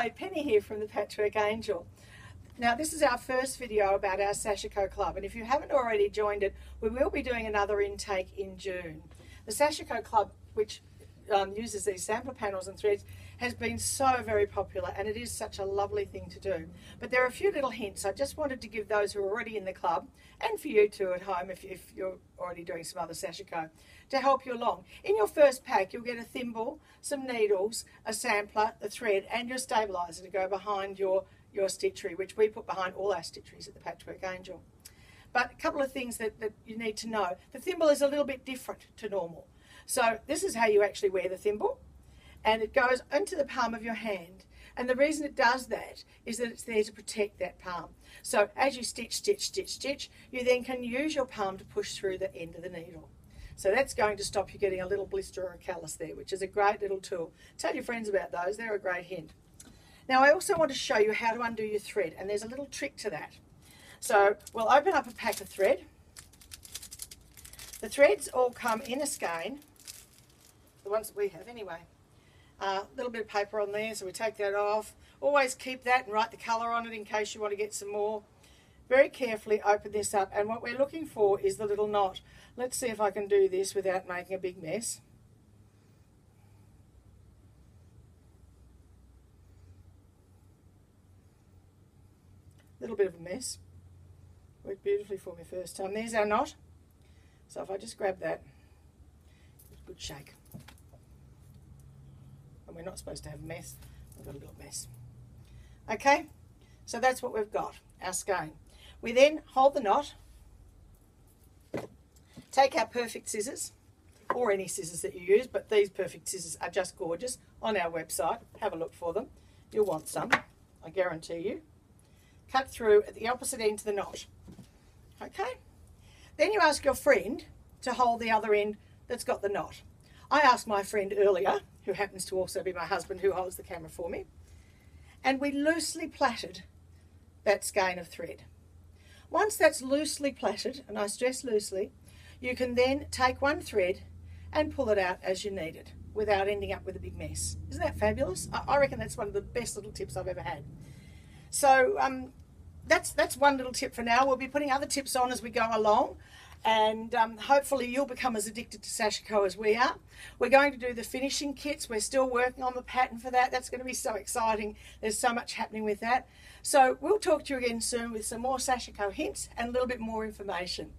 Hello, Penny here from the Patchwork Angel. Now, this is our first video about our Sashiko Club, and if you haven't already joined it, we will be doing another intake in June. The Sashiko Club, which um, uses these sampler panels and threads, has been so very popular, and it is such a lovely thing to do. But there are a few little hints I just wanted to give those who are already in the club, and for you too at home if, if you're already doing some other Sashiko, to help you along. In your first pack, you'll get a thimble, some needles, a sampler, a thread, and your stabilizer to go behind your, your stitchery, which we put behind all our stitcheries at the Patchwork Angel. But a couple of things that, that you need to know. The thimble is a little bit different to normal. So this is how you actually wear the thimble. And it goes into the palm of your hand. And the reason it does that is that it's there to protect that palm. So as you stitch, stitch, stitch, stitch, you then can use your palm to push through the end of the needle. So that's going to stop you getting a little blister or a callus there, which is a great little tool. Tell your friends about those, they're a great hint. Now I also want to show you how to undo your thread, and there's a little trick to that. So we'll open up a pack of thread. The threads all come in a skein, the ones that we have anyway. A uh, little bit of paper on there, so we take that off. Always keep that and write the colour on it in case you want to get some more. Very carefully open this up, and what we're looking for is the little knot. Let's see if I can do this without making a big mess. Little bit of a mess. Worked beautifully for me first time. There's our knot. So if I just grab that, good shake. We're not supposed to have mess. We've got a little mess. Okay, so that's what we've got, our skein. We then hold the knot Take our perfect scissors, or any scissors that you use, but these perfect scissors are just gorgeous on our website. Have a look for them. You'll want some, I guarantee you. Cut through at the opposite end to the knot. Okay? Then you ask your friend to hold the other end that's got the knot. I asked my friend earlier, who happens to also be my husband who holds the camera for me, and we loosely plaited that skein of thread. Once that's loosely plaited, and I stress loosely, you can then take one thread and pull it out as you need it without ending up with a big mess. Isn't that fabulous? I reckon that's one of the best little tips I've ever had. So um, that's, that's one little tip for now. We'll be putting other tips on as we go along and um, hopefully you'll become as addicted to Sashiko as we are. We're going to do the finishing kits. We're still working on the pattern for that. That's going to be so exciting. There's so much happening with that. So we'll talk to you again soon with some more Sashiko hints and a little bit more information.